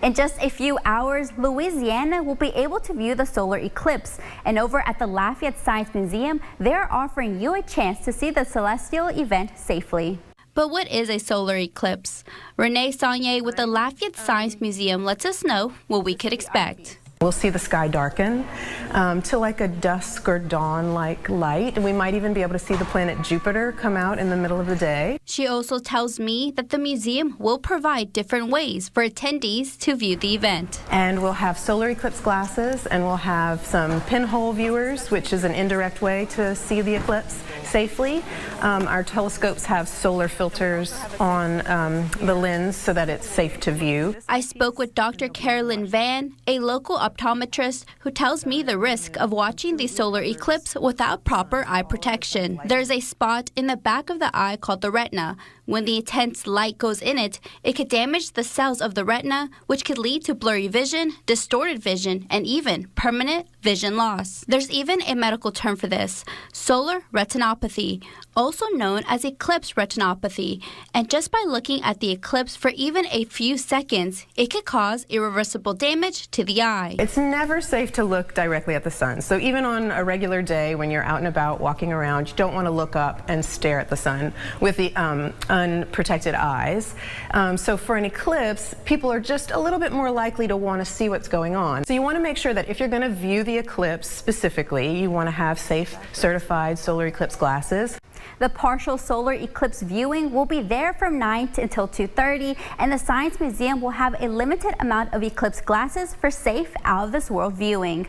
In just a few hours, Louisiana will be able to view the solar eclipse. And over at the Lafayette Science Museum, they're offering you a chance to see the celestial event safely. But what is a solar eclipse? Renee Saunier with the Lafayette Science Museum lets us know what we could expect. We'll see the sky darken um, to like a dusk or dawn-like light, we might even be able to see the planet Jupiter come out in the middle of the day. She also tells me that the museum will provide different ways for attendees to view the event. And we'll have solar eclipse glasses, and we'll have some pinhole viewers, which is an indirect way to see the eclipse safely. Um, our telescopes have solar filters on um, the lens so that it's safe to view. I spoke with Dr. Carolyn Van, a local optometrist who tells me the risk of watching the solar eclipse without proper eye protection. There's a spot in the back of the eye called the retina. When the intense light goes in it, it could damage the cells of the retina, which could lead to blurry vision, distorted vision, and even permanent vision loss. There's even a medical term for this solar retinopathy, also known as eclipse retinopathy. And just by looking at the eclipse for even a few seconds, it could cause irreversible damage to the eye. It's never safe to look directly at the sun. So even on a regular day when you're out and about walking around, you don't want to look up and stare at the sun with the um, unprotected eyes. Um, so for an eclipse, people are just a little bit more likely to want to see what's going on. So you want to make sure that if you're going to view the eclipse specifically, you want to have safe certified solar eclipse glasses. The partial solar eclipse viewing will be there from 9 until 2.30 and the Science Museum will have a limited amount of eclipse glasses for safe out of this world viewing.